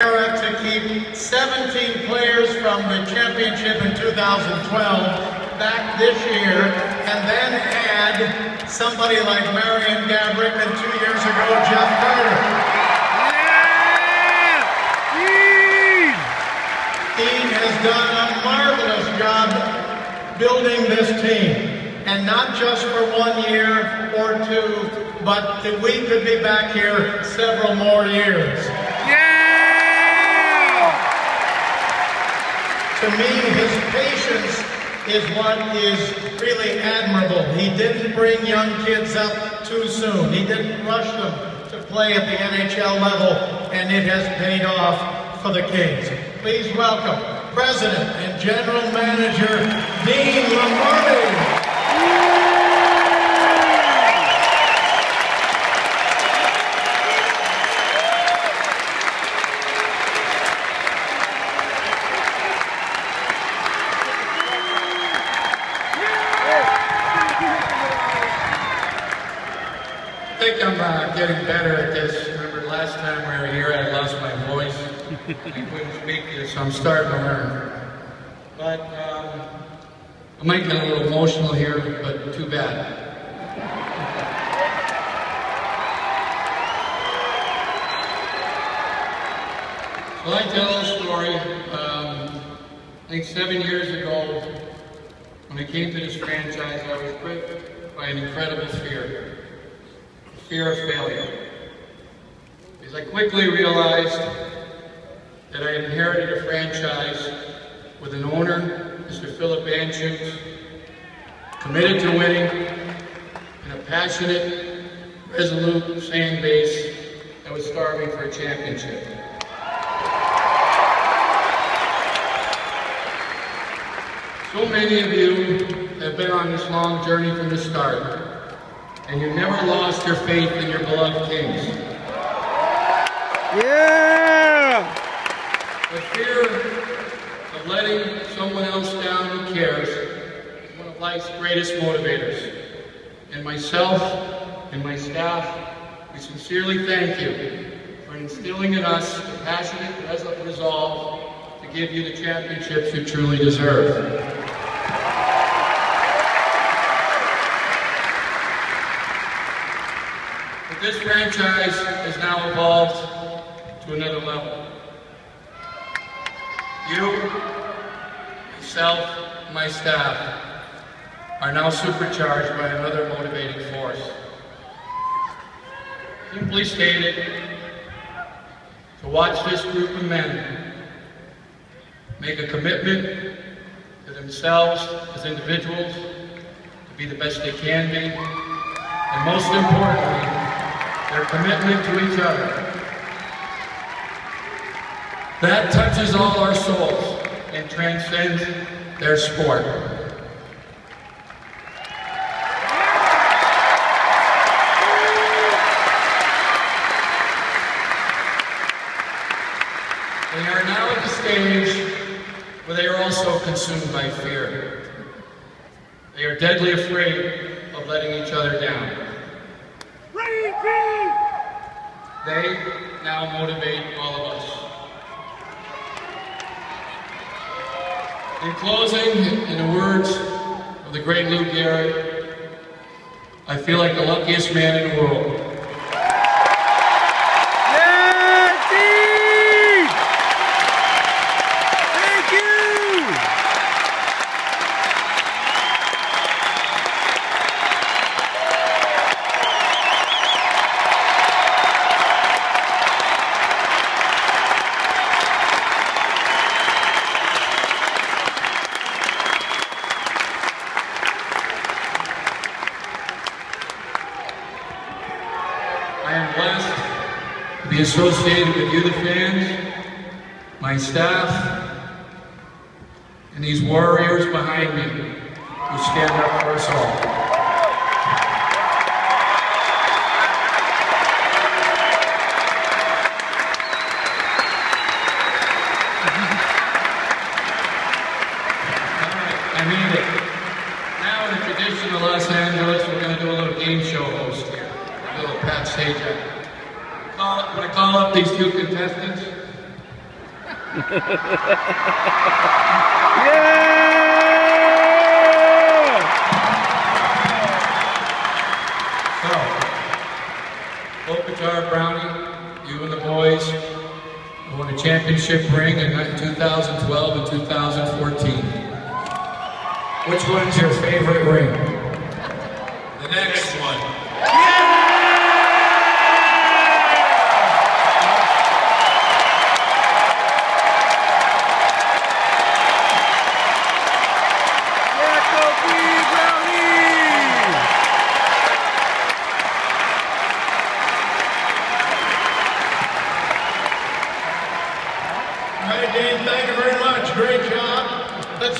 To keep 17 players from the championship in 2012 back this year, and then add somebody like Marian Gaborik and two years ago Jeff Carter. Dean has done a marvelous job building this team. And not just for one year or two, but that we could be back here several more years. To me, his patience is what is really admirable. He didn't bring young kids up too soon. He didn't rush them to play at the NHL level, and it has paid off for the Kings. Please welcome President and General Manager Dean Lombardi. Think I'm uh, getting better at this. Remember last time we were here, I lost my voice. I couldn't speak this, so I'm starting to learn. But um, I might get a little emotional here, but too bad. So I tell a story. Um, I think seven years ago, when I came to this franchise, I was gripped by an incredible fear fear of failure. Because I quickly realized that I inherited a franchise with an owner, Mr. Philip Anschutz, committed to winning, and a passionate, resolute fan base that was starving for a championship. So many of you have been on this long journey from the start and you never lost your faith in your beloved Kings. Yeah! The fear of letting someone else down who cares is one of life's greatest motivators. And myself and my staff, we sincerely thank you for instilling in us the passionate resolve to give you the championships you truly deserve. This franchise has now evolved to another level. You, myself, my staff are now supercharged by another motivating force. Simply stated, to watch this group of men make a commitment to themselves as individuals to be the best they can be, and most importantly, their commitment to each other. That touches all our souls and transcends their sport. They are now at the stage where they are also consumed by fear. They are deadly afraid of letting each other down. They now motivate all of us. In closing, in the words of the great Lou Gehrig, I feel like the luckiest man in the world. I am blessed to be associated with you, the fans, my staff, and these warriors behind me who stand up for us all. I mean it. Now in the tradition of Los Angeles, we're going to do a little game show host here. Pat Sajak. Call, I call up these two contestants, yeah! So, Folk Guitar Brownie, you and the boys won a championship ring in 2012 and 2014. Which one's your favorite ring? The next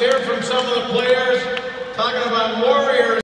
Let's hear from some of the players talking about Warriors.